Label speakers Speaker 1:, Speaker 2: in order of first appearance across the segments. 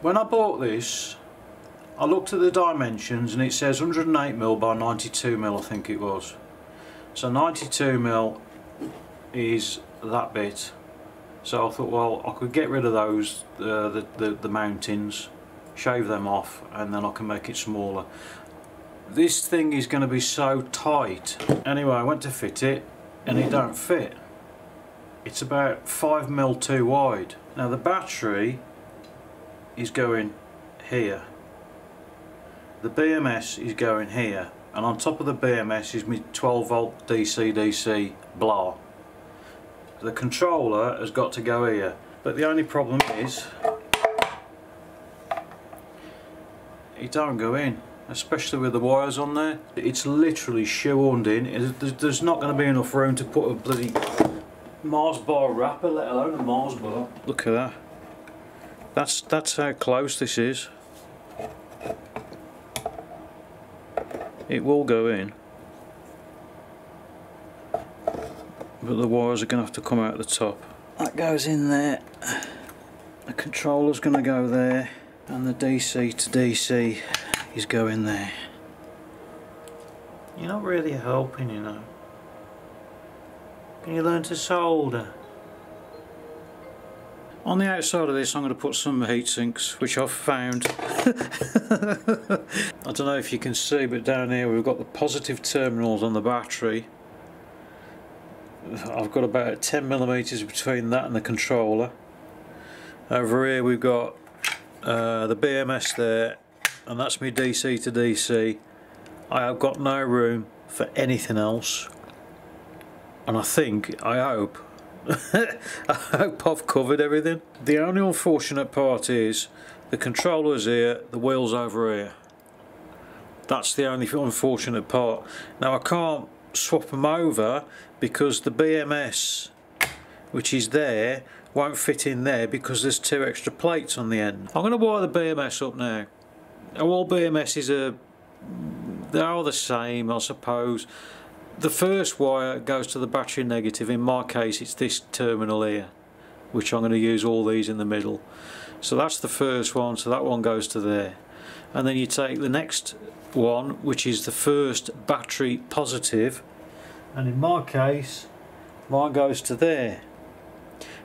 Speaker 1: when I bought this I looked at the dimensions and it says 108mm by 92mm I think it was. So 92mm is that bit. So I thought well I could get rid of those uh, the, the, the mountings shave them off and then I can make it smaller. This thing is going to be so tight. Anyway I went to fit it and it don't fit. It's about 5mm too wide. Now the battery is going here. The BMS is going here and on top of the BMS is my 12 volt DC DC blah. The controller has got to go here but the only problem is it don't go in especially with the wires on there. It's literally shoehorned in. There's not going to be enough room to put a bloody Mars bar wrapper let alone a Mars bar. Look at that that's that's how close this is. It will go in. But the wires are going to have to come out the top. That goes in there. The controller's going to go there and the DC to DC is going there. You're not really helping you know. Can you learn to solder on the outside of this I'm going to put some heat sinks which I've found. I don't know if you can see but down here we've got the positive terminals on the battery. I've got about 10 millimeters between that and the controller. Over here we've got uh, the BMS there and that's me DC to DC. I have got no room for anything else and I think, I hope, I hope I've covered everything. The only unfortunate part is the controller's here, the wheel's over here. That's the only unfortunate part. Now I can't swap them over because the BMS which is there won't fit in there because there's two extra plates on the end. I'm going to wire the BMS up now. All BMSs are they're all the same I suppose the first wire goes to the battery negative. In my case it's this terminal here which I'm going to use all these in the middle. So that's the first one so that one goes to there. And then you take the next one which is the first battery positive. And in my case mine goes to there.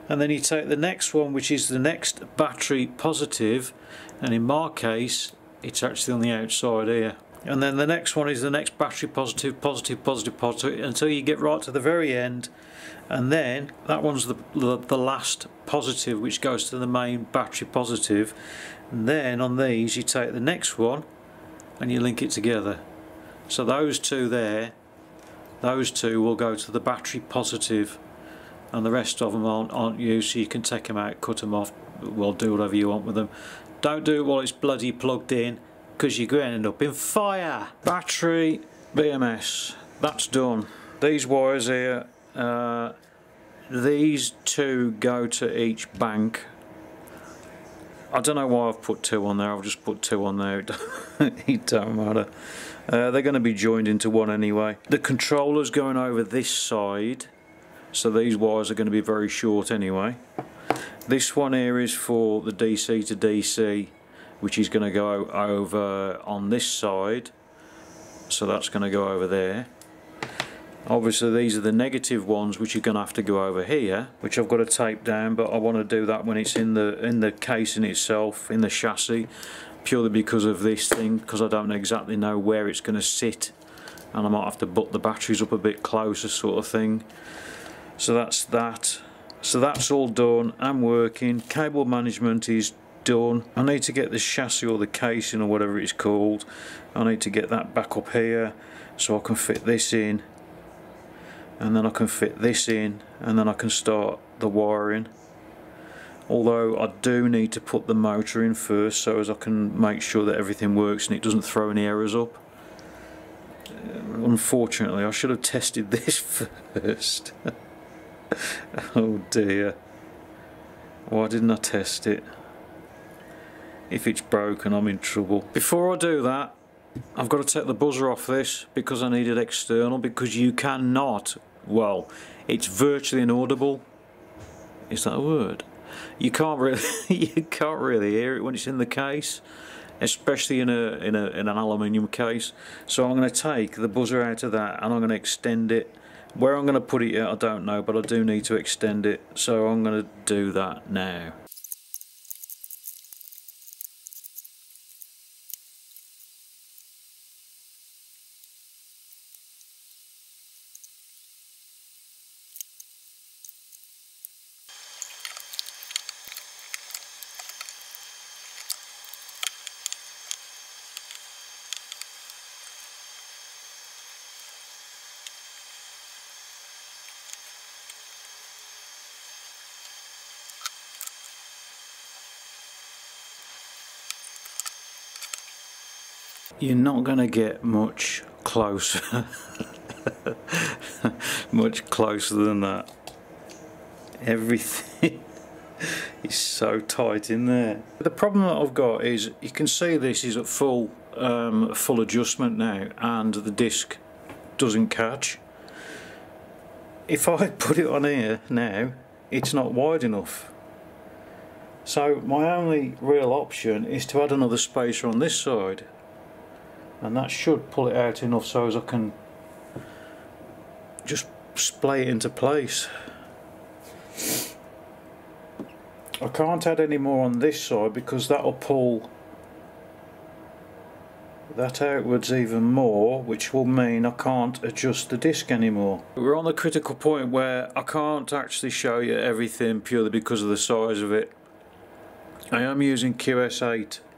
Speaker 1: And then you take the next one which is the next battery positive. And in my case it's actually on the outside here and then the next one is the next battery positive positive positive positive until you get right to the very end. And then that one's the, the, the last positive which goes to the main battery positive. and then on these you take the next one and you link it together. So those two there those two will go to the battery positive and the rest of them aren't, aren't used so you can take them out cut them off well do whatever you want with them. Don't do it while it's bloody plugged in because you're going to end up in fire. Battery BMS, that's done. These wires here, uh, these two go to each bank. I don't know why I've put two on there, I've just put two on there, it don't matter. Uh, they're going to be joined into one anyway. The controller's going over this side, so these wires are going to be very short anyway. This one here is for the DC to DC which is going to go over on this side. So that's going to go over there. Obviously these are the negative ones which are going to have to go over here which I've got to tape down but I want to do that when it's in the in the casing itself in the chassis purely because of this thing because I don't exactly know where it's going to sit and I might have to butt the batteries up a bit closer sort of thing. So that's that. So that's all done. And working. Cable management is done. I need to get the chassis or the casing or whatever it's called. I need to get that back up here so I can fit this in and then I can fit this in and then I can start the wiring. Although I do need to put the motor in first so as I can make sure that everything works and it doesn't throw any errors up. Uh, unfortunately I should have tested this first. Oh dear. Why didn't I test it if it's broken I'm in trouble. Before I do that I've got to take the buzzer off this because I need it external because you cannot, well, it's virtually inaudible. Is that a word? you can't really you can't really hear it when it's in the case especially in a in a in an aluminium case so I'm going to take the buzzer out of that and I'm going to extend it where I'm going to put it I don't know but I do need to extend it so I'm going to do that now you're not going to get much closer much closer than that. Everything is so tight in there. The problem that I've got is you can see this is at full um, full adjustment now and the disc doesn't catch. If I put it on here now it's not wide enough. So my only real option is to add another spacer on this side and that should pull it out enough so as I can just splay it into place I can't add any more on this side because that'll pull that outwards even more which will mean I can't adjust the disc anymore. We're on the critical point where I can't actually show you everything purely because of the size of it. I am using QS8 and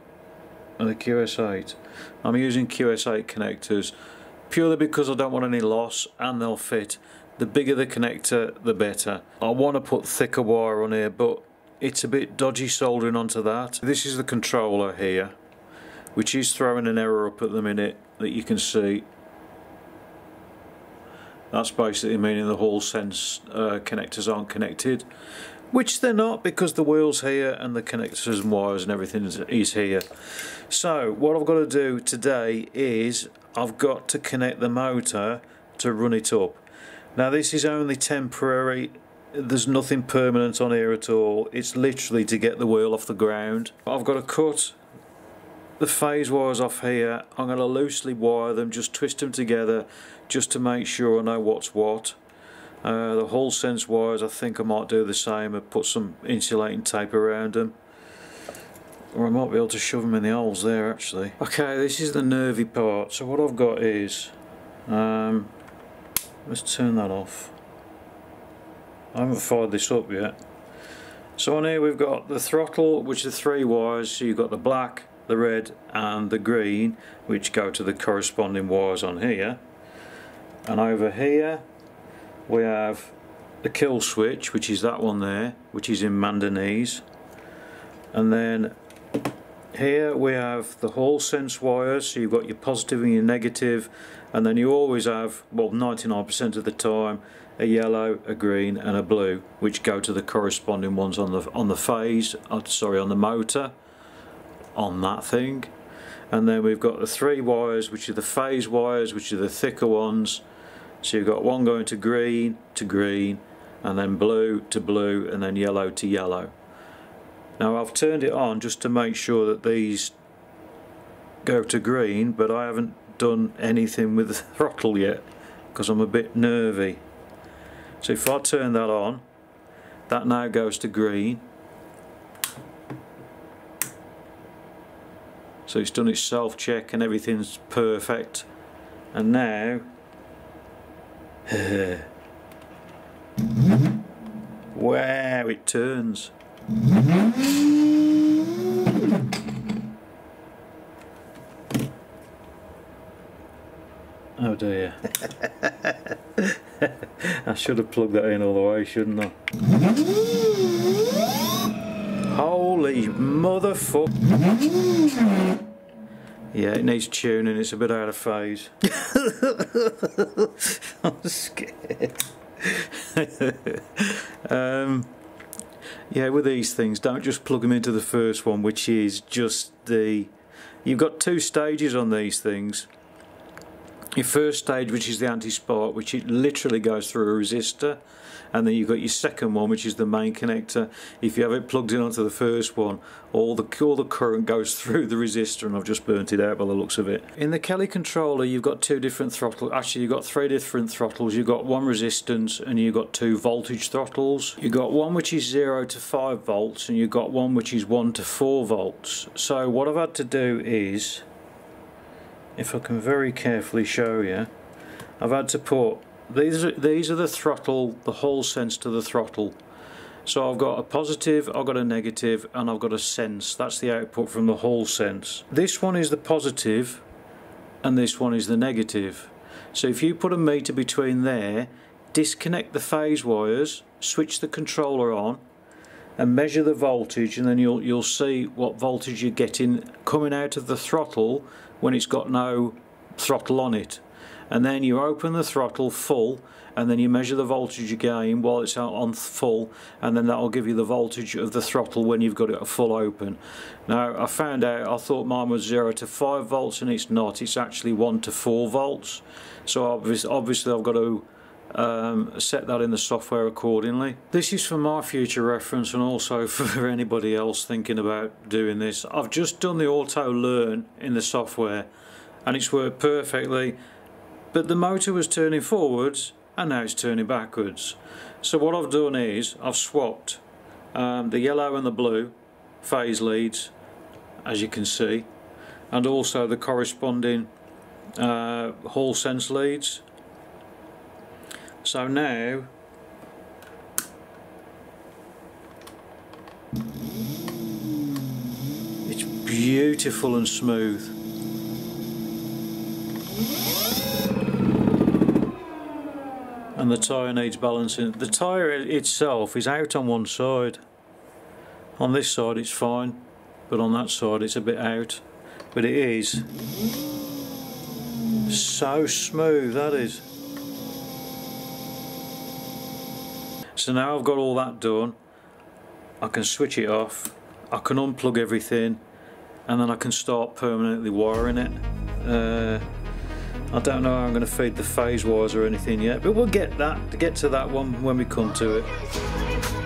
Speaker 1: the QS8 I'm using QS8 connectors purely because I don't want any loss and they'll fit. The bigger the connector the better. I want to put thicker wire on here but it's a bit dodgy soldering onto that. This is the controller here which is throwing an error up at the minute that you can see. That's basically meaning the Hall Sense uh, connectors aren't connected which they're not because the wheel's here and the connectors and wires and everything is here. So what I've got to do today is I've got to connect the motor to run it up. Now this is only temporary, there's nothing permanent on here at all, it's literally to get the wheel off the ground. I've got to cut the phase wires off here, I'm going to loosely wire them, just twist them together just to make sure I know what's what. Uh, the Hall Sense wires I think I might do the same and put some insulating tape around them. Or I might be able to shove them in the holes there actually. Okay this is the nervy part. So what I've got is um, let's turn that off. I haven't fired this up yet. So on here we've got the throttle which are three wires so you've got the black the red and the green which go to the corresponding wires on here. And over here we have the kill switch which is that one there which is in manganese. And then here we have the Hall Sense wires so you've got your positive and your negative. And then you always have well 99% of the time a yellow a green and a blue which go to the corresponding ones on the on the phase uh, sorry on the motor on that thing. And then we've got the three wires which are the phase wires which are the thicker ones so you've got one going to green to green and then blue to blue and then yellow to yellow. Now I've turned it on just to make sure that these go to green but I haven't done anything with the throttle yet because I'm a bit nervy. So if I turn that on that now goes to green so it's done its self check and everything's perfect and now wow, it turns. Oh dear. I should have plugged that in all the way, shouldn't I? Holy motherfucker. Yeah, it needs tuning, it's a bit out of phase. I'm scared. um, yeah, with these things, don't just plug them into the first one, which is just the... You've got two stages on these things. your first stage which is the anti-spark which it literally goes through a resistor and then you've got your second one which is the main connector. If you have it plugged in onto the first one all the all the current goes through the resistor and I've just burnt it out by the looks of it. In the Kelly controller you've got two different throttles actually you've got three different throttles. You've got one resistance and you've got two voltage throttles. You've got one which is 0 to 5 volts and you've got one which is 1 to 4 volts. So what I've had to do is if I can very carefully show you I've had to put these are, these are the throttle the Hall sense to the throttle. So I've got a positive, I've got a negative and I've got a sense. That's the output from the Hall sense. This one is the positive and this one is the negative. So if you put a meter between there disconnect the phase wires switch the controller on and measure the voltage and then you'll you'll see what voltage you're getting coming out of the throttle when it's got no throttle on it and then you open the throttle full and then you measure the voltage again while it's on full and then that'll give you the voltage of the throttle when you've got it full open now I found out I thought mine was 0 to 5 volts and it's not it's actually 1 to 4 volts so obviously, obviously I've got to um, set that in the software accordingly. This is for my future reference and also for anybody else thinking about doing this. I've just done the auto learn in the software and it's worked perfectly but the motor was turning forwards and now it's turning backwards. So what I've done is I've swapped um, the yellow and the blue phase leads as you can see and also the corresponding uh, Hall sense leads so now it's beautiful and smooth. And the tyre needs balancing. The tyre itself is out on one side. On this side it's fine, but on that side it's a bit out. But it is so smooth, that is. So now I've got all that done, I can switch it off, I can unplug everything, and then I can start permanently wiring it. Uh, I don't know how I'm going to feed the phase wires or anything yet, but we'll get that get to that one when we come to it.